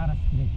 Saras Creek.